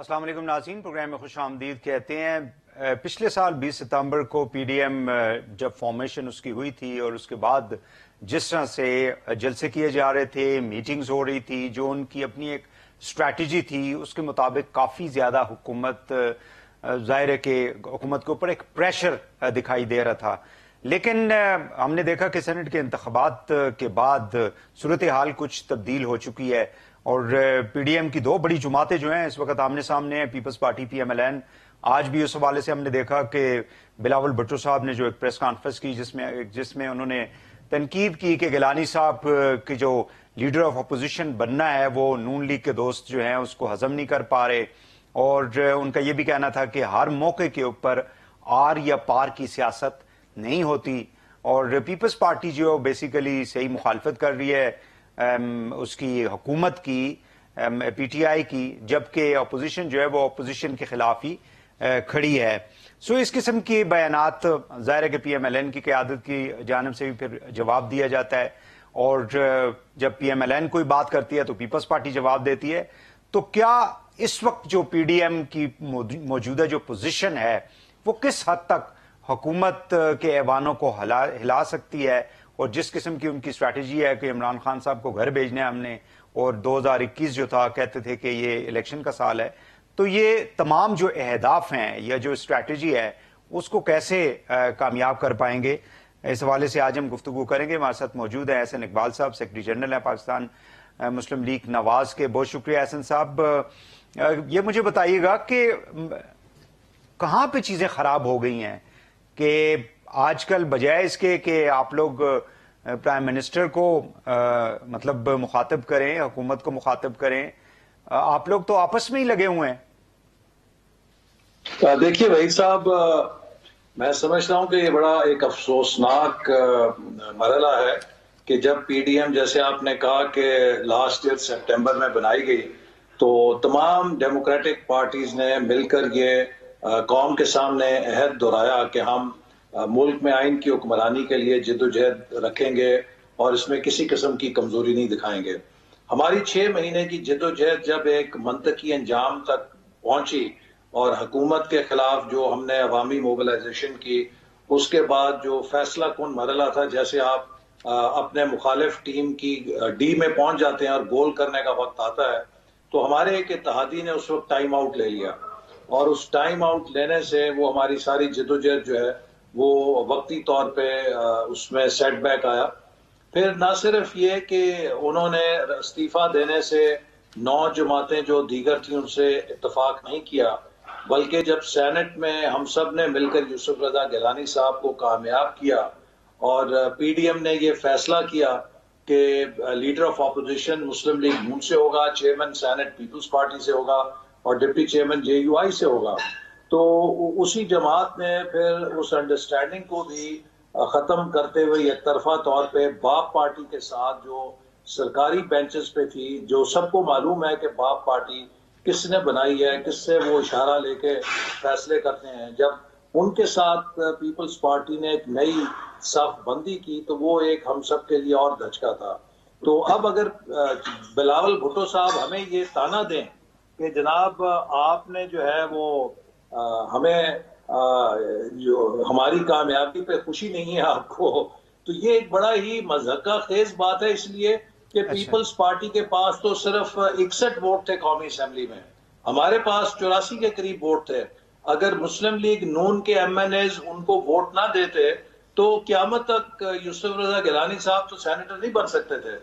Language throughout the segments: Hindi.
अस्सलाम वालेकुम नाजीन, प्रोग्राम में खुश आमदीद कहते हैं पिछले साल 20 सितंबर को पीडीएम जब फॉर्मेशन उसकी हुई थी और उसके बाद जिस तरह से जलसे किए जा रहे थे मीटिंग्स हो रही थी, जो उनकी अपनी एक स्ट्रैटेजी थी, उसके मुताबिक काफ़ी ज़्यादा हुकूमत ज़ाहिर है कि हुकूमत के ऊपर एक प्रेशर दिखाई दे रहा था। लेकिन हमने देखा कि सेनेट के इंतबात के बाद सूरत हाल कुछ तब्दील हो चुकी है। और पीडीएम की दो बड़ी जुमातें जो हैं इस वक्त आमने सामने हैं Peoples Party P M L N आज भी उस हवाले से हमने देखा कि बिलावल भट्टो साहब ने जो एक प्रेस कॉन्फ्रेंस की जिसमें जिसमें उन्होंने तनकीद की कि गिलानी साहब की जो लीडर ऑफ़ अपोजिशन बनना है, वो नून लीग के दोस्त जो हैं उसको हजम नहीं कर पा रहे। और उनका यह भी कहना था कि हर मौके के ऊपर आर या पार की सियासत नहीं होती। और पीपल्स पार्टी जो बेसिकली सही मुखालफत कर रही है। उसकी हुकूमत की पीटीआई की, जबकि अपोजिशन जो है वो अपोजिशन के खिलाफ ही खड़ी है। सो इस किस्म के बयान ज़ाहिर है कि पी एम एल एन की क्यादत की जानब से भी फिर जवाब दिया जाता है। और जब पी एम एल एन कोई बात करती है तो पीपल्स पार्टी जवाब देती है। तो क्या इस वक्त जो पीडीएम की मौजूदा जो पोजीशन है, वो किस हद तक हुकूमत के ऐवानों को हिला सकती है? और जिस किस्म की उनकी स्ट्रैटेजी है कि इमरान खान साहब को घर भेजना है हमने, और 2021 जो था, कहते थे कि ये इलेक्शन का साल है तो ये तमाम जो अहदाफ हैं, या जो स्ट्रैटेजी है, उसको कैसे कामयाब कर पाएँगे? इस हवाले से आज हम गुफ्तु करेंगे। हमारे साथ मौजूद है एहसन इकबाल साहब सेक्रेटरी जनरल है पाकिस्तान मुस्लिम लीग नवाज़ के। बहुत शुक्रिया एहसन साहब। ये मुझे बताइएगा कि कहाँ पे चीज़ें खराब हो गई हैं कि आजकल बजाय इसके कि आप लोग प्राइम मिनिस्टर को आ, मतलब मुखातब करें हुकूमत को मुखातब करें आप लोग तो आपस में ही लगे हुए हैं। देखिए भाई साहब मैं समझता हूँ कि ये बड़ा एक अफसोसनाक मरला है कि जब पीडीएम जैसे आपने कहा कि लास्ट ईयर सितंबर में बनाई गई तो तमाम डेमोक्रेटिक पार्टीज़ ने मिलकर ये कौम के सामने अहद दोहराया कि हम मुल्क में आइन की हुक्मरानी के लिए जिदोजहद रखेंगे और इसमें किसी किस्म की कमज़ोरी नहीं दिखाएँगे। हमारी छह महीने की जिदोजहद जब एक मंतकी अंजाम तक पहुँची और हुकूमत के खिलाफ जो हमने अवामी मोबिलाइजेशन की, उसके बाद जो फैसला कौन मरला था, जैसे आप अपने मुखालिफ टीम की डी में पहुँच जाते हैं और गोल करने का वक्त आता है तो हमारे एक इतिहादी ने उस वक्त टाइम आउट ले लिया। और उस टाइम आउट लेने से वो हमारी सारी जिदोजहद जो है वो वक्ती तौर पे उसमें सेटबैक आया। फिर ना सिर्फ़ ये कि उन्होंने इस्तीफा देने से नौ जमातें जो दीगर थी उनसे इतफाक नहीं किया, बल्कि जब सेनेट में हम सबने मिलकर यूसुफ रजा गिलानी साहब को कामयाब किया और पीडीएम ने ये फैसला किया कि leader of opposition Muslim League Noon से होगा चेयरमैन सेनेट पीपल्स पार्टी से होगा और डिप्टी चेयरमैन जेयूआई से होगा। तो उसी जमात ने फिर उस अंडरस्टैंडिंग को भी खत्म करते हुए एक तरफा तौर पे बाप पार्टी के साथ जो सरकारी बेंचेस पे थी, जो सबको मालूम है कि बाप पार्टी किसने बनाई है, किससे वो इशारा लेके फैसले करते हैं। जब उनके साथ पीपल्स पार्टी ने एक नई साफ़ बंदी की तो वो एक हम सब के लिए और धचका था। तो अब अगर बिलावल भुट्टो साहब हमें ये ताना दें कि जनाब, आपने जो है वो हमें आ, जो हमारी कामयाबी पे खुशी नहीं है आपको। तो ये एक बड़ा ही मजहका खेज बात है इसलिए कि अच्छा। पीपल्स पार्टी के पास तो सिर्फ़ इकसठ वोट थे कौमी असम्बली में। हमारे पास चौरासी के करीब वोट थे। अगर मुस्लिम लीग नून के एम एन एज उनको वोट ना देते तो क्यामत तक यूसुफ रजा गिलानी साहब तो सेनेटर नहीं बन सकते थे।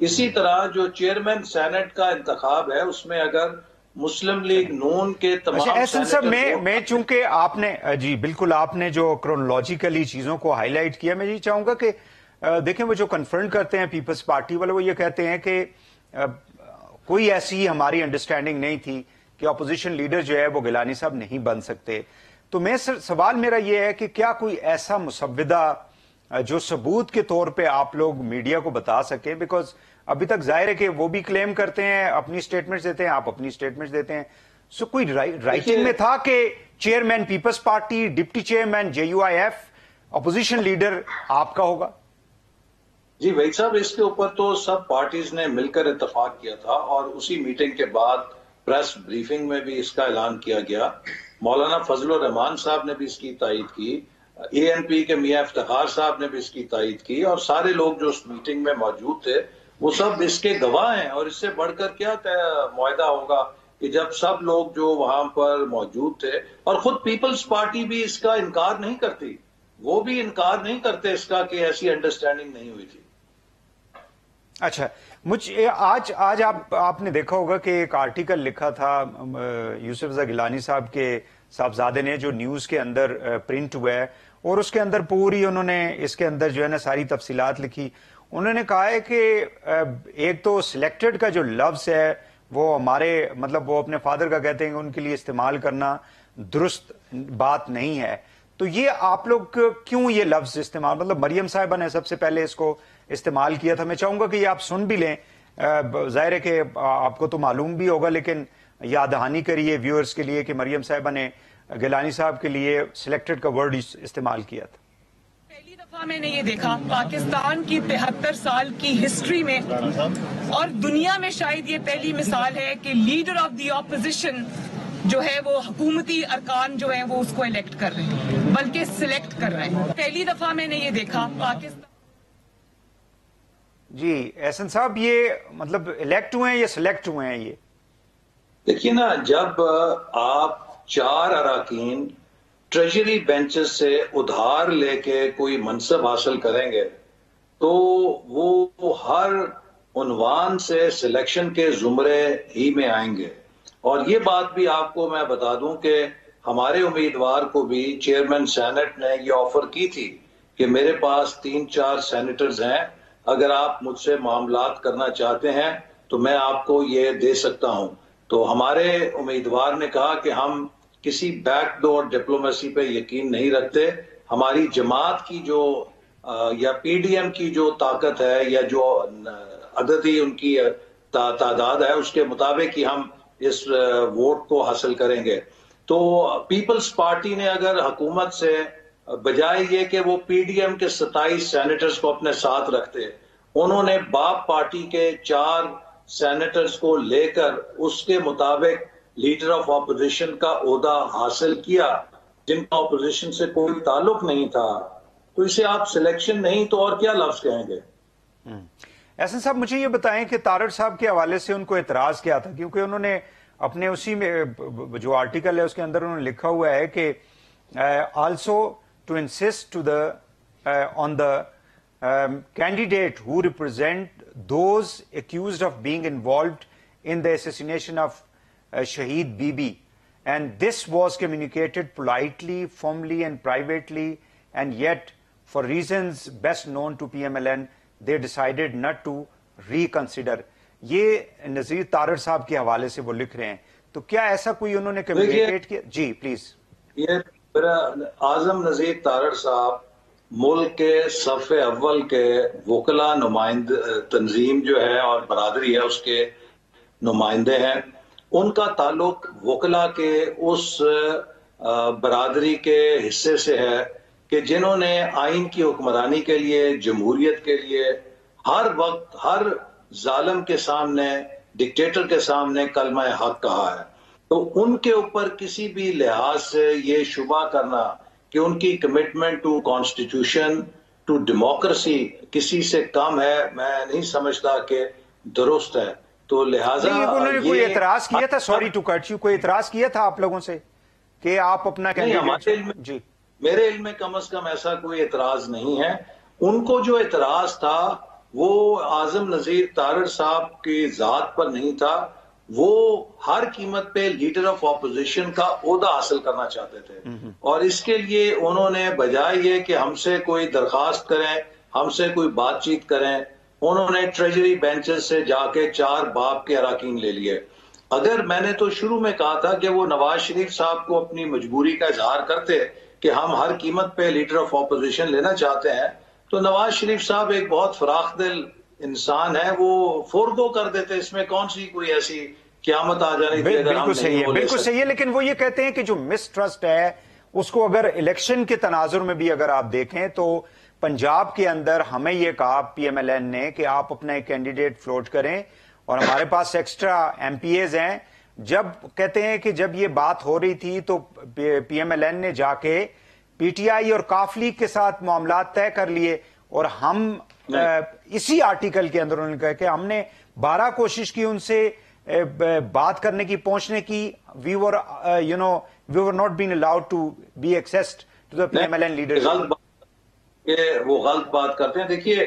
इसी तरह जो चेयरमैन सेनेट का इंतखाब है उसमें अगर मुस्लिम लीग नून के तमाम अच्छा, सब मैं मैं चूँकि आपने जी बिल्कुल आपने जो क्रोनोलॉजिकली चीज़ों को हाईलाइट किया मैं ये चाहूँगा कि देखें वो जो कन्फ्रंट करते हैं पीपल्स पार्टी वाले वो ये कहते हैं कि कोई ऐसी हमारी अंडरस्टैंडिंग नहीं थी कि अपोजिशन लीडर जो है वो गिलानी साहब नहीं बन सकते। तो मैं सर सवाल मेरा ये है कि क्या कोई ऐसा मुसविदा जो सबूत के तौर पे आप लोग मीडिया को बता सकें? बिकॉज़ अभी तक ज़ाहिर है कि वो भी क्लेम करते हैं अपनी स्टेटमेंट्स देते हैं आप अपनी स्टेटमेंट्स देते हैं। सो कोई राइटिंग में था कि chairman Peoples Party deputy chairman JUIF opposition leader आपका होगा? जी वही साहब इसके ऊपर तो सब पार्टीज़ ने मिलकर इतफाक किया था और उसी मीटिंग के बाद प्रेस ब्रीफिंग में भी इसका ऐलान किया गया। मौलाना फजल रहमान साहब ने भी इसकी तायद की एएनपी के मियाँ इफ्तार साहब ने भी इसकी तायद की और सारे लोग जो उस मीटिंग में मौजूद थे वो सब इसके गवाह हैं और इससे बढ़कर क्या मुआदा होगा कि जब सब लोग जो वहाँ पर मौजूद थे और खुद पीपल्स पार्टी भी इसका इनकार नहीं करती, वो भी इनकार नहीं करते इसका कि ऐसी अंडरस्टैंडिंग नहीं हुई थी। अच्छा मुझे आज आज आप, आपने देखा होगा कि एक आर्टिकल लिखा था यूसुफ गिलानी साहब के साहबजादे ने जो न्यूज़ के अंदर प्रिंट हुआ है और उसके अंदर पूरी उन्होंने, इसके अंदर जो है ना सारी तफसीलात लिखी। उन्होंने कहा है कि एक तो सिलेक्टेड का जो लफ्ज है, वो हमारे मतलब वो अपने फादर का कहते हैं उनके लिए इस्तेमाल करना दुरुस्त बात नहीं है। तो ये आप लोग क्यों ये लफ्ज इस्तेमाल मतलब मरियम साहिबा ने सबसे पहले इसको इस्तेमाल किया था। मैं चाहूँगा कि ये आप सुन भी लें। ज़ाहिर है कि आपको तो मालूम भी होगा, लेकिन याद दहानी करिए व्यूअर्स के लिए कि मरियम साहिबा ने गिलानी साहब के लिए सिलेक्टेड का वर्ड इस्तेमाल किया था। मैंने ये देखा पाकिस्तान की तिहत्तर साल की हिस्ट्री में और दुनिया में शायद ये पहली मिसाल है कि लीडर ऑफ़ द ऑपोजिशन जो है वो हुकूमती अरकान जो है वो उसको इलेक्ट कर रहे हैं बल्कि सिलेक्ट कर रहे हैं। पहली दफ़ा मैंने ये देखा पाकिस्तान जी एहसन साहब ये मतलब इलेक्ट हुए हैं या सिलेक्ट हुए हैं ये? देखिए ना जब आप चार अरकान ट्रेजरी बेंचेस से उधार लेके कोई मनसब हासिल करेंगे तो वो हर उनवान से सिलेक्शन के जुमरे ही में आएँगे। और ये बात भी आपको मैं बता दूँ कि हमारे उम्मीदवार को भी चेयरमैन सेनेट ने ये ऑफ़र की थी कि मेरे पास तीन चार सेनेटर्स हैं, अगर आप मुझसे मामला करना चाहते हैं तो मैं आपको ये दे सकता हूँ। तो हमारे उम्मीदवार ने कहा कि हम किसी बैकडोर डिप्लोमेसी पे यकीन नहीं रखते। हमारी जमात की जो या पीडीएम की जो ताकत है, या जो अददी उनकी तादाद है, उसके मुताबिक ही हम इस वोट को हासिल करेंगे। तो पीपल्स पार्टी ने अगर हुकूमत से बजाय ये कि वो पीडीएम के सताइस सेनेटर्स को अपने साथ रखते, उन्होंने बाप पार्टी के चार सेनेटर्स को लेकर उसके मुताबिक लीडर ऑफ़ ऑपोजिशन का ओहदा हासिल किया, जिनका ऑपोजिशन से कोई ताल्लुक नहीं था। तो इसे आप सिलेक्शन नहीं तो और क्या लफ्ज कहेंगे? एहसन साहब, मुझे ये बताएँ कि तारड़ साहब के हवाले से उनको एतराज़ किया था, क्योंकि उन्होंने अपने उसी में, जो आर्टिकल है उसके अंदर उन्होंने लिखा हुआ है कि also to insist to the on the candidate who represent those accuse of being involve in the assassination of Shaheed Bibi and this was communicated politely, formally, and privately, and yet, for reasons best known to PMLN, they decided not to reconsider ये नजीर तारड़ साहब के हवाले से वो लिख रहे हैं। तो क्या ऐसा कोई उन्होंने कम्युनिकेट किया? जी प्लीज़ ये आज़म नजीर तारड़ साहब मुल्क के सफ़े अव्वल के वकला नुमाइंद तंजीम जो है और बरदरी है उसके नुमाइंदे हैं। उनका ताल्लुक वकला के उस बरदरी के हिस्से से है कि जिन्होंने आइन की हुक्मरानी के लिए, जमहूरियत के लिए, हर वक्त, हर जालम के सामने, डिक्टेटर के सामने कलमा हक कहा है। तो उनके ऊपर किसी भी लिहाज से ये शुबा करना कि उनकी commitment to constitution to democracy किसी से कम है, मैं नहीं समझता कि दुरुस्त है। तो लिहाजा उन्होंने कोई एतराज़ किया था? सॉरी टू कट यू कोई एतराज़ किया था आप लोगों से कि आप अपना कैंडिडेट जी। मेरे इल्म में कम अज कम ऐसा कोई एतराज़ नहीं है। उनको जो एतराज़ था वो आज़म नजीर तारड़ साहब की जात पर नहीं था। वो हर कीमत पे लीडर ऑफ़ ऑपोजिशन का ओहदा हासिल करना चाहते थे। और इसके लिए उन्होंने बजाय ये कि हमसे कोई दरखास्त करें हमसे कोई बातचीत करें उन्होंने ट्रेजरी बेंचेस से जाके चार बाप के अरकान ले लिए। अगर मैंने तो शुरू में कहा था कि वो नवाज़ शरीफ साहब को अपनी मजबूरी का इजहार करते कि हम हर कीमत पे लीडर ऑफ़ ऑपोजिशन लेना चाहते हैं तो नवाज़ शरीफ साहब एक बहुत फराख दिल इंसान है। वो फोरगो कर देते इसमें कौन सी कोई ऐसी क्यामत आ जानी थी अगर बिल्कुल सही है बिल्कुल सही है लेकिन वो ये कहते हैं कि जो मिसट्रस्ट है उसको अगर इलेक्शन के तनाजुर में भी अगर आप देखें तो पंजाब के अंदर हमें यह कहा पीएमएलएन ने कि आप अपना एक कैंडिडेट फ्लोट करें और हमारे पास एक्स्ट्रा एमपीएज हैं। जब कहते हैं कि जब ये बात हो रही थी तो पीएमएलएन ने जाके पीटीआई और काफली के साथ मामला तय कर लिए और हम इसी आर्टिकल के अंदर उन्होंने कहा कि हमने बारह कोशिश की उनसे बात करने की पहुँचने की। We were you know we were not been allowed to be accessed to the PMLN leader वो गलत बात करते हैं। देखिए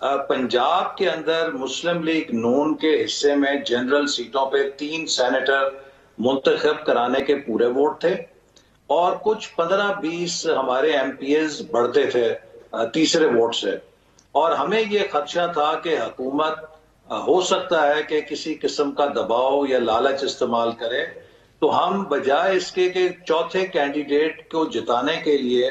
पंजाब के अंदर मुस्लिम लीग नून के हिस्से में जनरल सीटों पे तीन सेनेटर मुंतखब कराने के पूरे वोट थे और कुछ पंद्रह बीस हमारे एम बढ़ते थे तीसरे वोट से। और हमें ये खदशा था कि हुकूमत हो सकता है कि किसी किस्म का दबाव या लालच इस्तेमाल करे। तो हम बजाय इसके कि चौथे कैंडिडेट को जिताने के लिए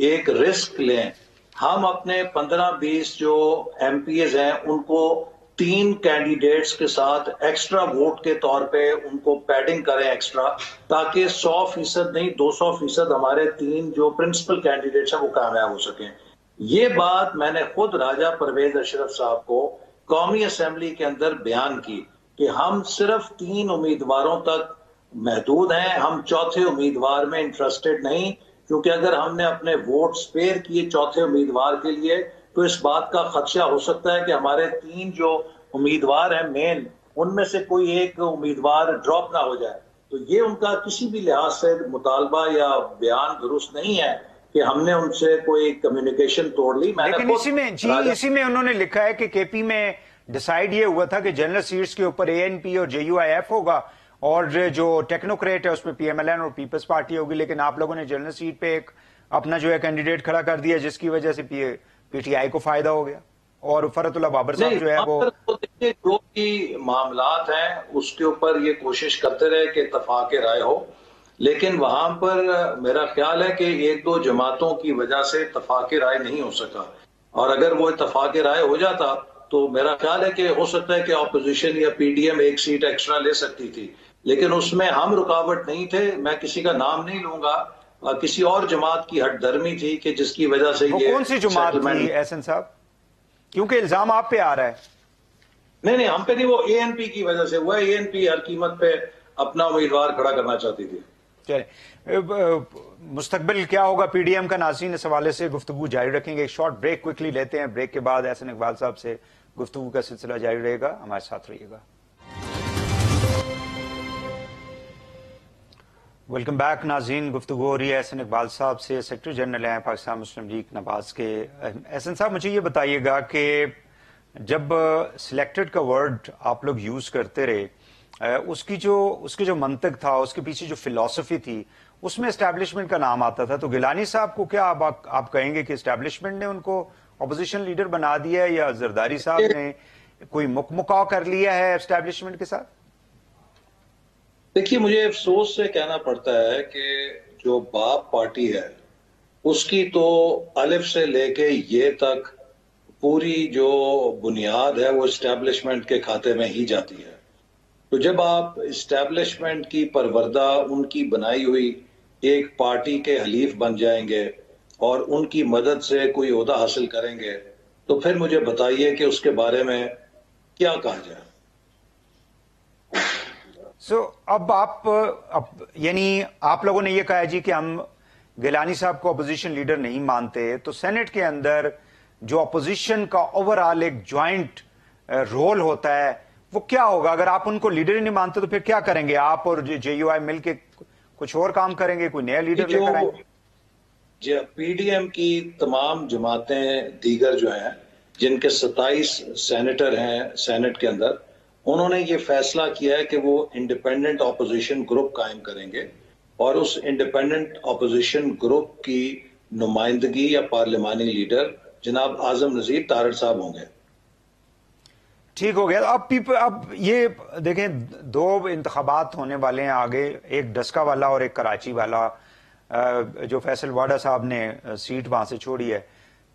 एक रिस्क लें। हम अपने 15-20 जो एमपीएस हैं, उनको तीन कैंडिडेट्स के साथ एक्स्ट्रा वोट के तौर पे उनको पैडिंग करें एक्स्ट्रा ताकि 100 फ़ीसद नहीं 200 फ़ीसद हमारे तीन जो प्रिंसिपल कैंडिडेट्स हैं, वो कामयाब हो सकें। ये बात मैंने खुद राजा परवेज अशरफ साहब को कौमी असम्बली के अंदर बयान की कि हम सिर्फ़ तीन उम्मीदवारों तक महदूद हैं, हम चौथे उम्मीदवार में इंटरेस्टेड नहीं क्योंकि अगर हमने अपने वोट स्पेयर किए चौथे उम्मीदवार के लिए तो इस बात का खदशा हो सकता है कि हमारे तीन जो उम्मीदवार हैं मेन उनमें से कोई एक उम्मीदवार ड्रॉप ना हो जाए। तो ये उनका किसी भी लिहाज से मुतालबा या बयान दुरुस्त नहीं है कि हमने उनसे कोई कम्युनिकेशन तोड़ ली। लेकिन इसी में जी इसी में उन्होंने लिखा है कि केपी में डिसाइड ये हुआ था कि जनरल सीट्स के ऊपर एएनपी और जेयूआईएफ होगा। और जो टेक्नोक्रेट है उसमें पीएमएलएन और पीपल्स पार्टी होगी लेकिन आप लोगों ने जनरल सीट पे एक अपना जो है कैंडिडेट खड़ा कर दिया जिसकी वजह से पीटीआई को फ़ायदा हो गया। और फरतुल्ला बाबर साहब जो है वो देखिए जो भी मामला हैं उसके ऊपर ये कोशिश करते रहे कि तफाक राय हो। लेकिन वहाँ पर मेरा ख्याल है कि एक दो जमातों की वजह से तफाक राय नहीं हो सका। और अगर वो इतफाक राय हो जाता तो मेरा ख्याल है कि हो सकता है कि ऑपोजिशन या पीडीएम एक सीट एक्स्ट्रा ले सकती थी। लेकिन उसमें हम रुकावट नहीं थे मैं किसी का नाम नहीं लूँगा किसी और जमात की हटधर्मी थी कि जिसकी वजह से ये कौन सी जमात थी एहसन साहब? क्योंकि इल्ज़ाम आप पे आ रहा है। नहीं नहीं हम पे नहीं वो एएनपी की वजह से हुआ एएनपी हर कीमत पे अपना उम्मीदवार खड़ा करना चाहती थी। चले मुस्तकबिल क्या होगा? पीडीएम का नाजीन इस हवाले से गुफ्तु जारी रखेंगे। एक शॉर्ट ब्रेक क्विकली लेते हैं। ब्रेक के बाद एहसन इकबाल साहब से गुफ्तु का सिलसिला जारी रहेगा। हमारे साथ रहिएगा। वेलकम बैक नाजीन गुफ्तु हो रही है एहसन इकबाल साहब से सेक्रेटरी जनरल हैं पाकिस्तान मुस्लिम लीग नवाज़ के. एहसन साहब मुझे ये बताइएगा कि जब सिलेक्टेड का वर्ड आप लोग यूज़ करते रहे उसकी जो उसके जो मंतक था उसके पीछे जो फिलॉसफी थी उसमें एस्टेब्लिशमेंट का नाम आता था। तो गिलानी साहब को क्या आप, आप कहेंगे कि एस्टेब्लिशमेंट ने उनको अपोजिशन लीडर बना दिया है या जरदारी साहब ने कोई मुकमुकाव कर लिया है एस्टेब्लिशमेंट के साथ? देखिए, मुझे अफसोस से कहना पड़ता है कि जो बाप पार्टी है, उसकी तो अलिफ से लेके ये तक पूरी जो बुनियाद है, वो इस्टेब्लिशमेंट के खाते में ही जाती है। तो जब आप इस्टेब्लिशमेंट की परवरदा उनकी बनाई हुई एक पार्टी के हलीफ बन जाएँगे और उनकी मदद से कोई अहदा हासिल करेंगे तो फिर मुझे बताइए कि उसके बारे में क्या कहा जाए। सो so, अब आप अब यानी आप लोगों ने यह कहा जी कि हम गिलानी साहब को अपोजिशन लीडर नहीं मानते। तो सेनेट के अंदर जो अपोजिशन का ओवरऑल एक ज्वाइंट रोल होता है वो क्या होगा? अगर आप उनको लीडर ही नहीं मानते तो फिर क्या करेंगे? आप और जे यू आई मिलकर कुछ और काम करेंगे कोई नया लीडर लेकर आएँगे? पीडीएम की तमाम जमातें दीगर जो हैं जिनके 27 सेनेटर हैं सेनेट के अंदर उन्होंने ये फैसला किया है कि वो इंडिपेंडेंट ऑपोजिशन ग्रुप कायम करेंगे और उस इंडिपेंडेंट ऑपोजिशन ग्रुप की नुमाइंदगी या पार्लिमानी लीडर जनाब आज़म नजीर तारड़ साहब होंगे। ठीक हो गया। अब पीप, अब ये देखें, दो इंतबात होने वाले हैं आगे, एक डस्का वाला और एक कराची वाला। जो फैसल वाडा साहब ने सीट वहाँ से छोड़ी है।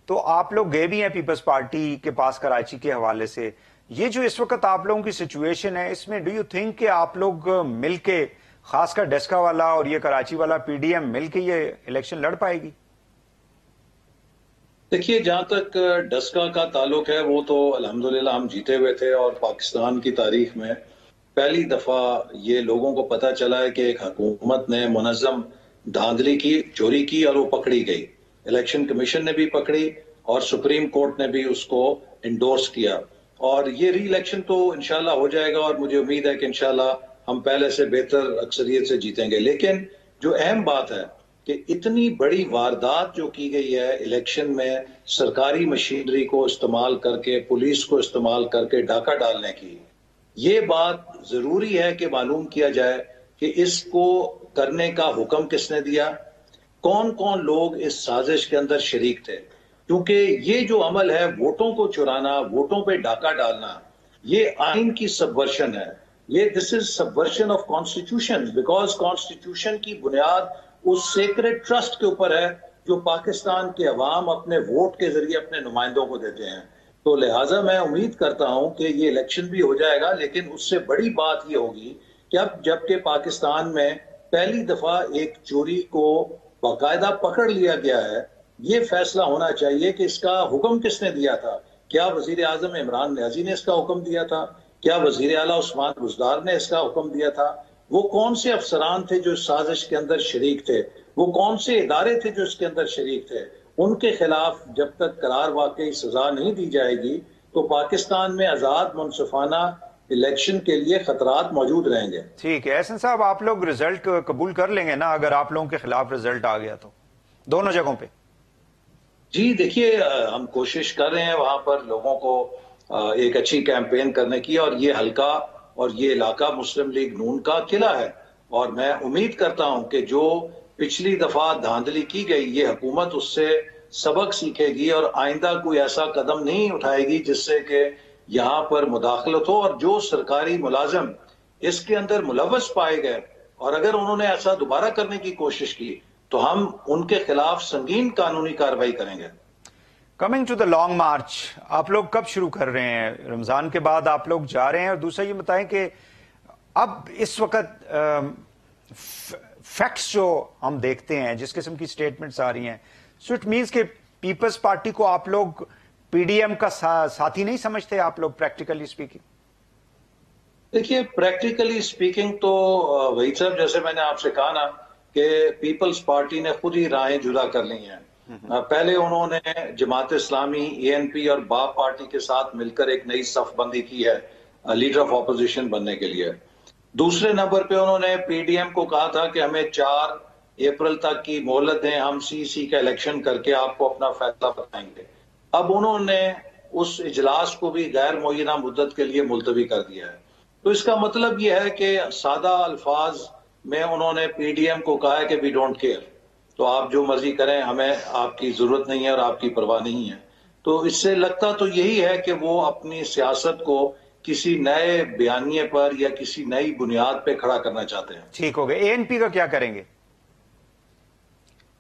तो आप लोग गए भी हैं पीपल्स पार्टी के पास कराची के हवाले से? ये जो इस वक्त आप लोगों की सिचुएशन है, इसमें डू यू थिंक कि आप लोग मिलके, खासकर डेस्का वाला और ये कराची वाला पीडीएम मिलके ये इलेक्शन लड़ पाएगी? देखिए, जहाँ तक डस्का का ताल्लुक है, वो तो अल्हम्दुलिल्लाह हम जीते हुए थे और पाकिस्तान की तारीख में पहली दफ़ा ये लोगों को पता चला है कि एक हकूमत ने मुनजम धांधली की, चोरी की और वो पकड़ी गई। इलेक्शन कमीशन ने भी पकड़ी और सुप्रीम कोर्ट ने भी उसको इंडोर्स किया। और ये री इलेक्शन तो इनशाला हो जाएगा और मुझे उम्मीद है कि इनशाला हम पहले से बेहतर अक्सरियत से जीतेंगे। लेकिन जो अहम बात है कि इतनी बड़ी वारदात जो की गई है इलेक्शन में सरकारी मशीनरी को इस्तेमाल करके पुलिस को इस्तेमाल करके डाका डालने की, ये बात ज़रूरी है कि मालूम किया जाए कि इसको करने का हुक्म किसने दिया? कौन कौन लोग इस साजिश के अंदर शरीक थे? क्योंकि ये जो अमल है, वोटों को चुराना, वोटों पे डाका डालना, ये आइन की सबवर्शन है। ये this is subversion of constitution because constitution की बुनियाद उस सेक्रेट ट्रस्ट के ऊपर है, जो पाकिस्तान के अवाम अपने वोट के ज़रिए अपने नुमाइंदों को देते हैं। तो लिहाजा मैं उम्मीद करता हूँ कि ये इलेक्शन भी हो जाएगा, लेकिन उससे बड़ी बात ये होगी कि अब जबकि पाकिस्तान में पहली दफ़ा एक चोरी को बाकायदा पकड़ लिया गया है ये फैसला होना चाहिए कि इसका हुक्म किसने दिया था? क्या वज़ीर आज़म इमरान न्याजी ने इसका हुक्म दिया था? क्या वज़ीर अला उस्मान बुजदार ने इसका हुक्म दिया था? वो कौन से अफसरान थे जो साजिश के अंदर शरीक थे? वो कौन से इदारे थे जो इसके अंदर शरीक थे? उनके खिलाफ जब तक करार वाकई सजा नहीं दी जाएगी तो पाकिस्तान में आज़ाद मुनसफाना इलेक्शन के लिए खतरात मौजूद रहेंगे। ठीक है एहसन साहब, आप लोग रिज़ल्ट कबूल कर लेंगे ना, अगर आप लोगों के खिलाफ रिज़ल्ट आ गया तो। दोनों जगहों पे। जी, देखिए हम कोशिश कर रहे हैं वहाँ पर लोगों को एक अच्छी कैंपेन करने की और ये हल्का और ये इलाका मुस्लिम लीग नून का किला है। और मैं उम्मीद करता हूँ कि जो पिछली दफ़ा धांधली की गई, ये हुकूमत उससे सबक सीखेगी और आइंदा कोई ऐसा कदम नहीं उठाएगी जिससे कि यहाँ पर मुदाखलत हो और जो सरकारी मुलाजम इसके अंदर मुलवस पाए गए। और अगर उन्होंने ऐसा दोबारा करने की कोशिश की तो हम उनके खिलाफ संगीन कानूनी कार्रवाई करेंगे। Coming to the long march आप लोग कब शुरू कर रहे हैं? रमज़ान के बाद आप लोग जा रहे हैं? और दूसरा ये बताएँ कि अब इस वक्त फैक्ट्स जो हम देखते हैं जिस किस्म की स्टेटमेंट्स आ रही हैं सो इट मीन्स कि पीपल्स पार्टी को आप लोग पीडीएम का सा, साथी नहीं समझते आप लोग प्रैक्टिकली स्पीकिंग देखिए प्रैक्टिकली स्पीकिंग तो वही साहब जैसे मैंने आपसे कहा ना कि पीपल्स पार्टी ने खुद ही राहें जुदा कर ली हैं। पहले उन्होंने जमात इस्लामी एएनपी और बाप पार्टी के साथ मिलकर एक नई सफबंदी की है लीडर ऑफ़ ऑपोजिशन बनने के लिए। दूसरे नंबर पे उन्होंने पीडीएम को कहा था कि हमें चार अप्रैल तक की मोहलत दें हम सीसी का इलेक्शन करके आपको अपना फैसला बताएँगे। अब उन्होंने उस इजलास को भी गैर मुना मुद्दत के लिए मुलतवी कर दिया है। तो इसका मतलब यह है कि सादा अल्फाज में उन्होंने पीडीएम को कहा है कि वी डोंट केयर तो आप जो मर्ज़ी करें हमें आपकी ज़रूरत नहीं है और आपकी परवाह नहीं है। तो इससे लगता तो यही है कि वो अपनी सियासत को किसी नए बयानिए पर या किसी नई बुनियाद पे खड़ा करना चाहते हैं। ठीक हो गया। एएनपी का क्या करेंगे?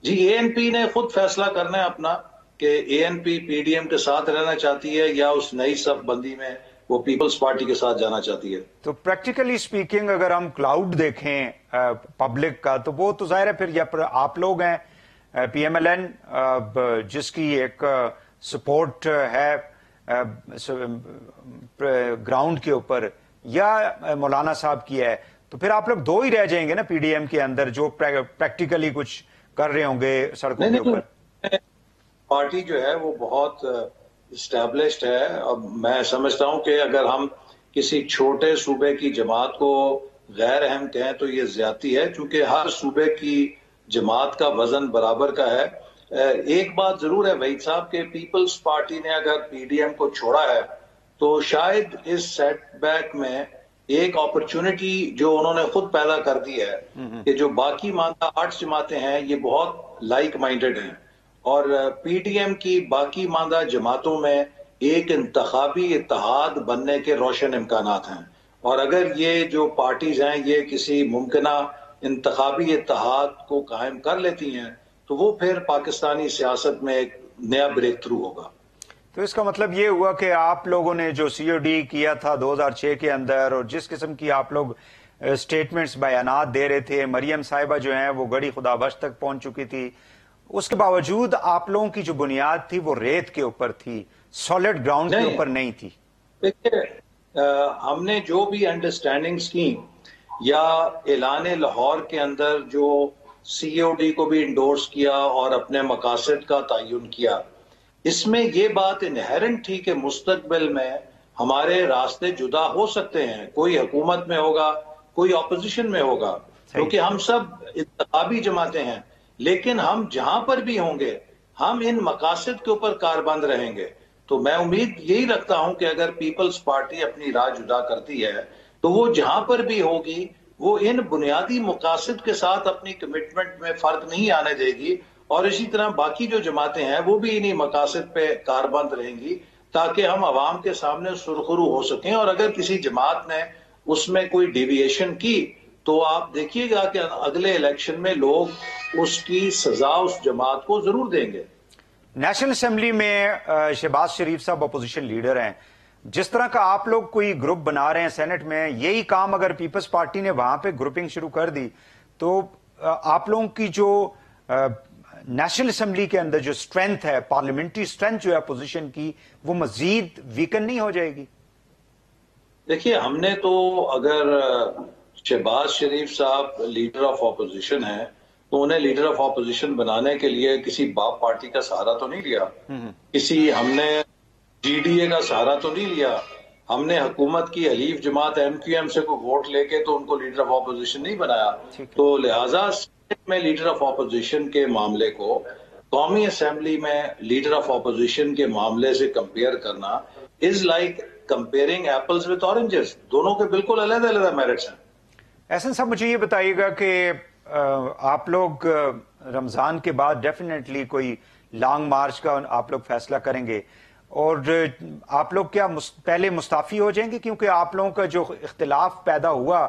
जी एएनपी ने खुद फैसला करना है अपना कि एएनपी पीडीएम के साथ रहना चाहती है या उस नई बंदी में वो पीपल्स पार्टी के साथ जाना चाहती है। तो प्रैक्टिकली स्पीकिंग अगर हम क्लाउड देखें पब्लिक का तो वो तो ज़ाहिर है फिर या आप लोग हैं पीएमएलएन जिसकी एक सपोर्ट है ग्राउंड के ऊपर या मौलाना साहब की है तो फिर आप लोग दो ही रह जाएँगे ना पीडीएम के अंदर जो प्रैक्टिकली कुछ कर रहे होंगे सड़कों के ऊपर। पार्टी जो है वो बहुत स्टैब्लिश्ड है। अब मैं समझता हूँ कि अगर हम किसी छोटे सूबे की जमात को गैर अहम कहें तो ये ज़्यादा है क्योंकि हर सूबे की जमात का वज़न बराबर का है। एक बात ज़रूर है वहीद साहब के पीपल्स पार्टी ने अगर पीडीएम को छोड़ा है तो शायद इस सेटबैक में एक अपॉर्चुनिटी जो उन्होंने खुद पैदा कर दी है कि जो बाकी मानता आठ जमातें हैं ये बहुत लाइक माइंडेड हैं। और पीडीएम की बाकी मानदा जमातों में एक इंतबी इतिहाद बनने के रोशन इम्कान हैं। और अगर ये जो पार्टीज़ हैं, ये किसी मुमकिन इंतबी इतिहाद को कायम कर लेती हैं तो वो फिर पाकिस्तानी सियासत में एक नया ब्रेक थ्रू होगा। तो इसका मतलब ये हुआ कि आप लोगों ने जो सीओडी किया था 2006 के अंदर और जिस किस्म की आप लोग स्टेटमेंट्स बयान दे रहे थे, मरियम साहिबा जो है, वो गड़ी खुदाबश तक पहुँच चुकी थी। उसके बावजूद आप लोगों की जो बुनियाद थी वो रेत के ऊपर थी सॉलिड ग्राउंड के ऊपर नहीं थी। देखिए हमने जो भी अंडरस्टैंडिंग्स की या ऐलान लाहौर के अंदर जो सीओडी को भी इंडोर्स किया और अपने मकासद का तयन किया इसमें यह बात इनहेरेंट थी कि मुस्तकबिल में हमारे रास्ते जुदा हो सकते हैं। कोई हुकूमत में होगा कोई अपोजिशन में होगा क्योंकि हम सब इतबी जमाते हैं। लेकिन हम जहाँ पर भी होंगे, हम इन मकासद के ऊपर कारबंद रहेंगे। तो मैं उम्मीद यही रखता हूँ कि अगर पीपल्स पार्टी अपनी राह जुदा करती है तो वो जहाँ पर भी होगी, वो इन बुनियादी मकासद के साथ अपनी कमिटमेंट में फ़र्क नहीं आने देगी, और इसी तरह बाकी जो जमातें हैं, वो भी इन्हीं मकासद पे कारबंद रहेंगी, ताकि हम आवाम के सामने सुरखरू हो सकें, और अगर किसी जमात ने उसमें कोई डिविएशन की तो आप देखिएगा कि अगले इलेक्शन में लोग उसकी सजा उस जमात को ज़रूर देंगे। नेशनल असेंबली में शहबाज शरीफ साहब अपोजिशन लीडर हैं। जिस तरह का आप लोग कोई ग्रुप बना रहे हैं सेनेट में यही काम अगर पीपल्स पार्टी ने वहाँ पे ग्रुपिंग शुरू कर दी तो आप लोगों की जो नेशनल असेंबली के अंदर जो स्ट्रेंथ है पार्लियामेंट्री स्ट्रेंथ जो है अपोजिशन की वो मजीद वीकन नहीं हो जाएगी। देखिए हमने तो अगर शहबाज शरीफ साहब लीडर ऑफ़ ऑपोजिशन है तो उन्हें लीडर ऑफ़ ऑपोजिशन बनाने के लिए किसी बाप पार्टी का सहारा तो नहीं लिया। किसी हमने जीडीए का सहारा तो नहीं लिया। हमने हुकूमत की हलीफ जमात एम क्यू एम से को वोट लेके तो उनको लीडर ऑफ़ ऑपोजिशन नहीं बनाया। तो लिहाजा में लीडर ऑफ़ ऑपोजिशन के मामले को कौमी असम्बली में लीडर ऑफ़ ऑपोजिशन के मामले से कंपेयर करना is like comparing apples with oranges दोनों के बिल्कुल अलग अलग मेरिट्स हैं। एहसन साहब मुझे ये बताइएगा कि आप लोग रमज़ान के बाद डेफिनेटली कोई लॉन्ग मार्च का आप लोग फैसला करेंगे। और आप लोग क्या पहले मुस्ताफी हो जाएँगे? क्योंकि आप लोगों का जो इख्तलाफ पैदा हुआ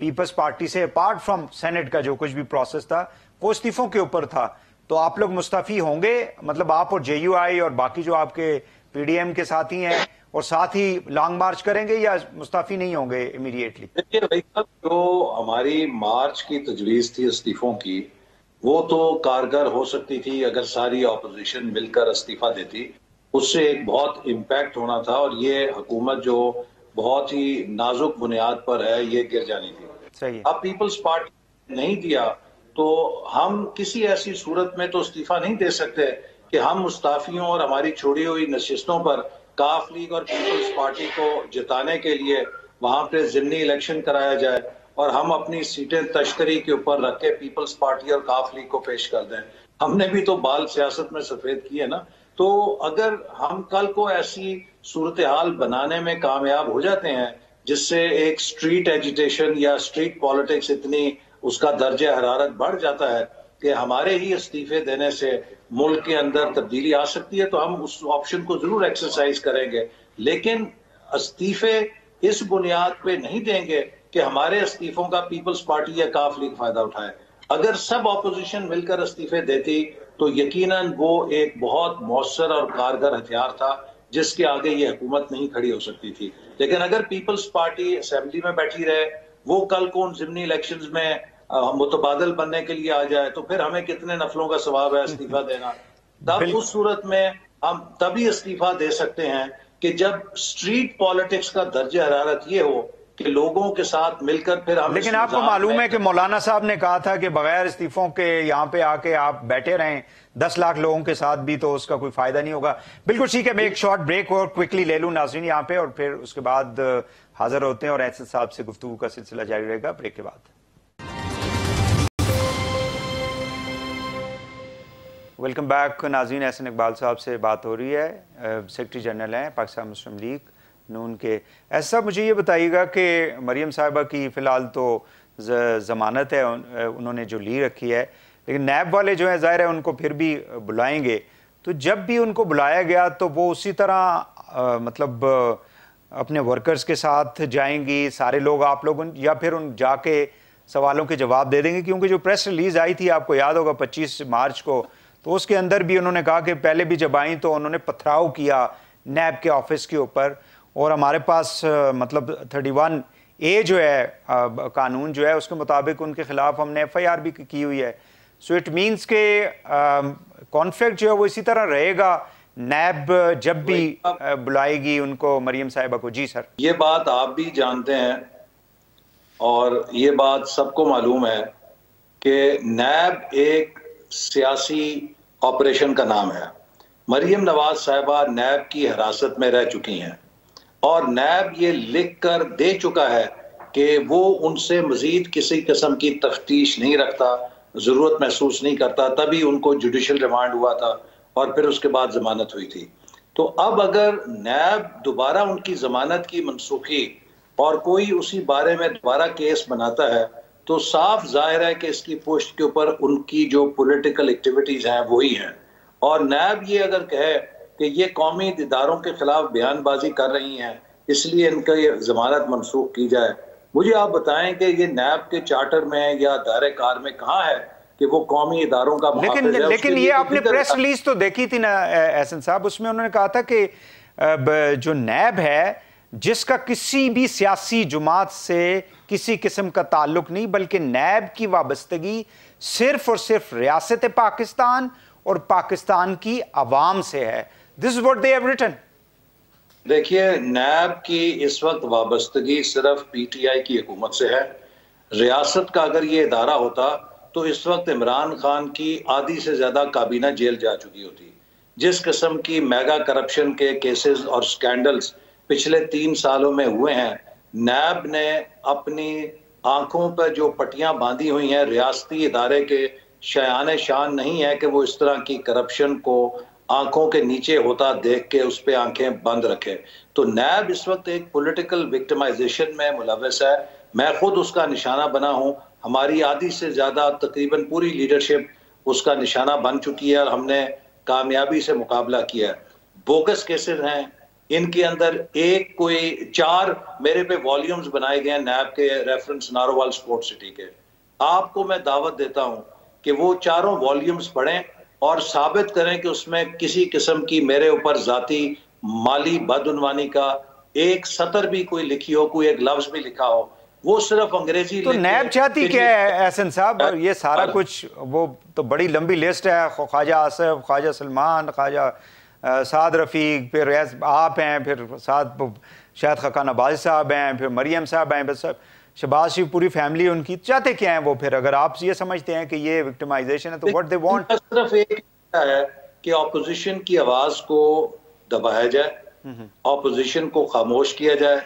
पीपल्स पार्टी से अपार्ट फ्रॉम सेनेट का जो कुछ भी प्रोसेस था, वो इस्तीफों के ऊपर था। तो आप लोग मुस्ताफी होंगे? मतलब आप और जेयूआई और बाकी जो आपके पीडीएम के साथी हैं और साथ ही लॉन्ग मार्च करेंगे या मुस्ताफी नहीं होंगे इमीडिएटली देखिए भाई साहब जो हमारी मार्च की तजवीज थी इस्तीफों की वो तो कारगर हो सकती थी अगर सारी ऑपोजिशन मिलकर इस्तीफा देती। उससे एक बहुत इम्पैक्ट होना था और ये हुकूमत जो बहुत ही नाजुक बुनियाद पर है ये गिर जानी थी। सही अब पीपल्स पार्टी नहीं दिया तो हम किसी ऐसी सूरत में तो इस्तीफा नहीं दे सकते कि हम मुस्ताफियों और हमारी छोड़ी हुई नशिस्तों पर काफ लीग और पीपल्स पार्टी को जिताने के लिए वहाँ पे जिमनी इलेक्शन कराया जाए और हम अपनी सीटें तश्करी के ऊपर रख के पीपल्स पार्टी और काफ लीग को पेश कर दें। हमने भी तो बाल सियासत में सफ़ेद की है ना। तो अगर हम कल को ऐसी सूरत हाल बनाने में कामयाब हो जाते हैं, जिससे एक स्ट्रीट एजुटेशन या स्ट्रीट पॉलिटिक्स इतनी उसका दर्ज हरारत बढ़ जाता है कि हमारे ही इस्तीफे देने से मुल्क के अंदर तब्दीली आ सकती है तो हम उस ऑप्शन को ज़रूर एक्सरसाइज करेंगे। लेकिन इस्तीफे इस बुनियाद पे नहीं देंगे कि हमारे इस्तीफों का पीपल्स पार्टी या काफ लीग फ़ायदा उठाए। अगर सब ऑपोजिशन मिलकर इस्तीफे देती तो यकीनन वो एक बहुत मौसर और कारगर हथियार था, जिसके आगे ये हुकूमत नहीं खड़ी हो सकती थी। लेकिन अगर पीपल्स पार्टी असेंबली में बैठी रहे, वो कल को उन जिमनी इलेक्शन में मुतबादल बनने के लिए आ जाए तो फिर हमें कितने नफलों का स्वभाव है इस्तीफा देना? तब उस सूरत में हम तभी इस्तीफा दे सकते हैं कि जब स्ट्रीट पॉलिटिक्स का दर्ज हरारत ये हो कि लोगों के साथ मिलकर फिर हम लेकिन आपको मालूम है कि मौलाना साहब ने कहा था कि बगैर इस्तीफों के यहाँ पे आके आप बैठे रहें दस लाख लोगों के साथ भी तो उसका कोई फ़ायदा नहीं होगा। बिल्कुल ठीक है मैं एक शॉर्ट ब्रेक और क्विकली ले लूँ नाजरीन यहाँ पे और फिर उसके बाद हाजिर होते हैं और ऐसे साहब से गुफ्तु का सिलसिला जारी रहेगा ब्रेक के बाद। वेलकम बैक नाजीन एहसन इकबाल साहब से बात हो रही है। सेक्रेटरी जनरल हैं पाकिस्तान मुस्लिम लीग नून के। ऐसा मुझे ये बताइएगा कि मरीम साहिबा की फ़िलहाल तो ज़मानत है उन्होंने जो ली रखी है लेकिन नैब वाले जो हैं ज़ाहिर है उनको फिर भी बुलाएँगे। तो जब भी उनको बुलाया गया तो वो उसी तरह आ, मतलब अपने वर्कर्स के साथ जाएँगी सारे लोग आप लोग उन या फिर उन जाके सवालों के जवाब दे देंगे क्योंकि जो प्रेस रिलीज़ आई थी आपको याद होगा 25 मार्च को तो उसके अंदर भी उन्होंने कहा कि पहले भी जब आई तो उन्होंने पथराव किया नैब के ऑफ़िस के ऊपर। और हमारे पास मतलब थर्टी वन ए जो है कानून जो है उसके मुताबिक उनके खिलाफ हमने एफ़ आई आर भी की हुई है। सो इट मीन्स के कॉन्फ्लिक्ट जो है वो इसी तरह रहेगा। नैब जब भी बुलाएगी उनको मरियम साहिबा को। जी सर। ये बात आप भी जानते हैं और ये बात सबको मालूम है कि नैब एक सियासी ऑपरेशन का नाम है। मरियम नवाज़ साहिबा नैब की हिरासत में रह चुकी हैं और नैब ये लिख कर दे चुका है कि वो उनसे मजीद किसी किस्म की तफ्तीश नहीं रखता, ज़रूरत महसूस नहीं करता, तभी उनको जुडिशल रिमांड हुआ था और फिर उसके बाद जमानत हुई थी। तो अब अगर नैब दोबारा उनकी जमानत की मनसूखी और कोई उसी बारे में दोबारा केस बनाता है तो साफ़ ज़ाहिर है कि इसकी पोस्ट के ऊपर उनकी जो पॉलिटिकल एक्टिविटीज़ हैं वही हैं। और नैब ये अगर कहे कि ये कौमी इदारों के खिलाफ बयानबाजी कर रही हैं इसलिए इनका ये जमानत मनसूख की जाए। मुझे आप बताएँ कि ये नैब के चार्टर में या दायरे कार में कहाँ है कि वो कौमी इदारों का लेकिन लेकिन ये आपने प्रेस रिलीज़ तो देखी थी ना एहसन साहब। उसमें उन्होंने कहा था कि जो नैब है जिसका किसी भी सियासी जुमात से किसी किस्म का ताल्लुक नहीं, बल्कि नैब की वाबस्तगी सिर्फ़ और सिर्फ़ रियासत पाकिस्तान और पाकिस्तान की आवाम से है। This what they have written देखिए, नैब की इस वक्त वाबस्तगी सिर्फ़ पीटीआई की हुकूमत से है। रियासत का अगर ये इदारा होता तो इस वक्त इमरान खान की आधी से ज़्यादा काबीना जेल जा चुकी होती। जिस किस्म की मेगा करप्शन के केसेस और स्कैंडल्स पिछले तीन सालों में हुए हैं। नैब ने अपनी आँखों पर जो पट्टियाँ बांधी हुई हैं, रियासती इदारे के शयान शान नहीं है कि वो इस तरह की करप्शन को आँखों के नीचे होता देख के उस पर आँखें बंद रखे। तो नैब इस वक्त एक पॉलिटिकल विक्टिमाइजेशन में मुलवस है। मैं खुद उसका निशाना बना हूँ। हमारी आधी से ज़्यादा तकरीबन पूरी लीडरशिप उसका निशाना बन चुकी है और हमने कामयाबी से मुकाबला किया है। बोगस केसेस हैं इनके अंदर एक कोई चार मेरे पे वॉल्यूम्स बनाए गए हैं नैब के रेफरेंस नारोवाल स्पोर्ट सिटी के। आपको मैं दावत देता हूँ कि वो चारों वॉल्यूम्स पढ़ें और साबित करें कि उसमें किसी किस्म की मेरे ऊपर जाति माली बदउनवानी का एक सतर भी कोई लिखी हो कोई एक लफ्ज भी लिखा हो वो सिर्फ़ अंग्रेज़ी तो नैब चाहती क्या है एहसन साहब? ये सारा कुछ वो तो बड़ी लंबी लिस्ट है ख्वाजा आसफ ख्वाजा सलमान ख्वाजा साद रफ़ीक फिर आप हैं फिर साद शायद खकान अब्बास साहब हैं फिर मरियम साहब हैं बस शहबाज शरीफ पूरी फैमिली उनकी चाहते क्या है वो फिर? अगर आप ये समझते हैं कि ये विक्टिमाइजेशन है तो व्हाट दे वांट सिर्फ़ एक है कि ऑपोजिशन की आवाज़ को दबाया जाए ऑपोजिशन को खामोश किया जाए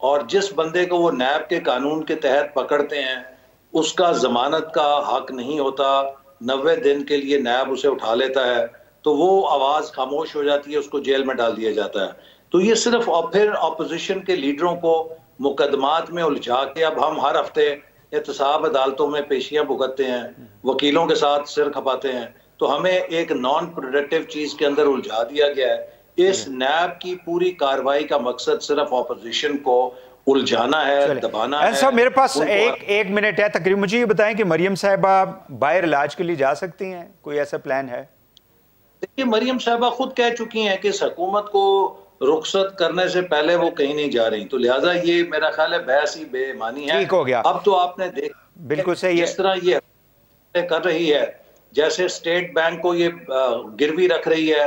और जिस बंदे को वो नैब के कानून के तहत पकड़ते हैं उसका जमानत का हक नहीं होता नब्बे दिन के लिए नैब उसे उठा लेता है तो वो आवाज़ खामोश हो जाती है उसको जेल में डाल दिया जाता है। तो ये सिर्फ़ और फिर अपोजिशन के लीडरों को मुकदमात में उलझा के अब हम हर हफ़्ते एहतसाब अदालतों में पेशियाँ भुगतते हैं वकीलों के साथ सिर खपाते हैं। तो हमें एक नॉन प्रोडक्टिव चीज़ के अंदर उलझा दिया गया है। इस नैब की पूरी कार्रवाई का मकसद सिर्फ़ ऑपोजिशन को उलझाना है दबाना है सब मेरे पास एक एक मिनट है तकरीबन मुझे ये बताएँ कि मरियम साहिबा बाहर इलाज के लिए जा सकती हैं? कोई ऐसा प्लान है? देखिए मरियम साहबा खुद कह चुकी हैं कि इस हुकूमत को रुखसत करने से पहले वो कहीं नहीं जा रही। तो लिहाजा ये मेरा ख्याल है बहस ही बेमानी है। ठीक हो गया। अब तो आपने देख बिल्कुल सही जिस तरह ये कर रही है जैसे स्टेट बैंक को ये गिरवी रख रही है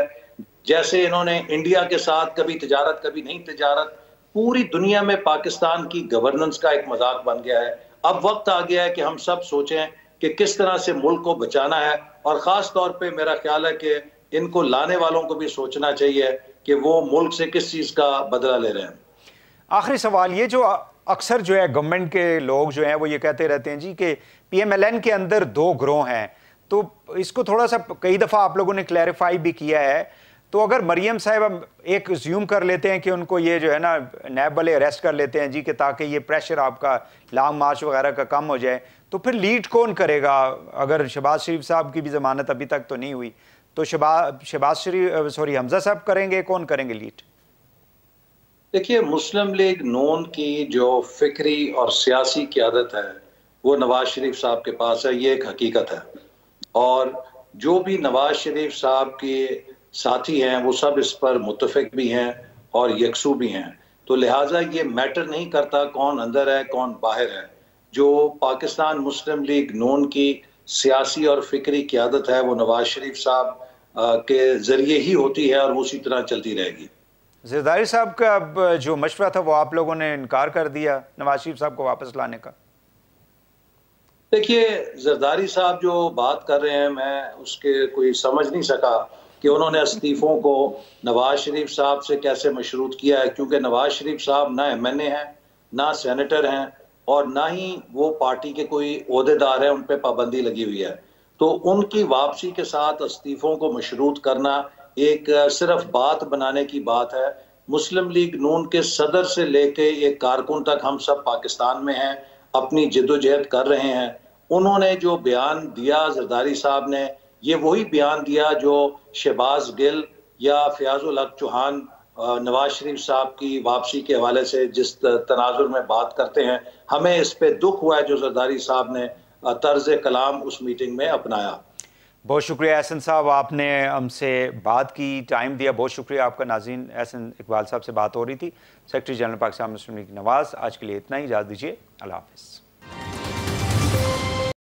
जैसे इन्होंने इंडिया के साथ कभी तजारत कभी नहीं तजारत पूरी दुनिया में पाकिस्तान की गवर्नेंस का एक मज़ाक बन गया है। अब वक्त आ गया है कि हम सब सोचें कि किस तरह से मुल्क को बचाना है। और ख़ास तौर पे मेरा ख्याल है कि इनको लाने वालों को भी सोचना चाहिए कि वो मुल्क से किस चीज़ का बदला ले रहे हैं। आखिरी सवाल ये जो अक्सर जो है गवर्नमेंट के लोग जो हैं वो ये कहते रहते हैं जी कि पीएमएलएन के अंदर दो ग्रोह हैं। तो इसको थोड़ा सा कई दफ़ा आप लोगों ने क्लैरिफाई भी किया है। तो अगर मरियम साहब एक ज्यूम कर लेते हैं कि उनको ये जो है ना, नैब वाले अरेस्ट कर लेते हैं जी कि ताकि ये प्रेशर आपका लॉन्ग मार्च वगैरह का कम हो जाए। तो फिर लीड कौन करेगा? अगर शहबाज शरीफ साहब की भी ज़मानत अभी तक तो नहीं हुई। तो शबाज शबाज शरीफ सॉरी हमजा साहब करेंगे, कौन करेंगे लीड देखिए, मुस्लिम लीग नून की जो फिक्री और सियासी क्यादत है, वो नवाज़ शरीफ साहब के पास है, ये एक हकीकत है। और जो भी नवाज़ शरीफ साहब के साथी हैं, वो सब इस पर मुतफिक भी हैं और यकसू भी हैं। तो लिहाजा ये मैटर नहीं करता कौन अंदर है, कौन बाहर है। जो पाकिस्तान मुस्लिम लीग नून की सियासी और फिक्री क्यादत है, वो नवाज़ शरीफ साहब के ज़रिए ही होती है और वो उसी तरह चलती रहेगी। जरदारी साहब का अब जो मशवरा था वो आप लोगों ने इनकार कर दिया नवाज़ शरीफ साहब को वापस लाने का? देखिए जरदारी साहब जो बात कर रहे हैं मैं उसके कोई समझ नहीं सका कि उन्होंने इस्तीफों को नवाज़ शरीफ साहब से कैसे मशरूत किया है क्योंकि नवाज़ शरीफ साहब ना एम एन ए हैं ना सेनेटर हैं और ना ही वो पार्टी के कोई अहदेदार हैं उन पर पाबंदी लगी हुई है। तो उनकी वापसी के साथ इस्तीफों को मशरूत करना एक सिर्फ़ बात बनाने की बात है। मुस्लिम लीग नून के सदर से लेके एक कारकुन तक हम सब पाकिस्तान में हैं, अपनी जद्दोजहद कर रहे हैं। उन्होंने जो बयान दिया, जरदारी साहब ने, ये वही बयान दिया जो शहबाज गिल या फयाजुल हक चौहान नवाज़ शरीफ साहब की वापसी के हवाले से जिस तनाजुर में बात करते हैं, हमें इस पे दुख हुआ है जो जरदारी साहब ने तर्ज कलाम उस मीटिंग में अपनाया। बहुत शुक्रिया एहसन साहब, आपने हमसे बात की, टाइम दिया। बहुत शुक्रिया आपका नाजीन एहसन इकबाल साहब से बात हो रही थी। सेक्रेटरी जनरल पाकिस्तान मुस्लिम लीग नवाज़, आज के लिए इतना ही। इजाज़ दीजिए। अल्लाह हाफिज़।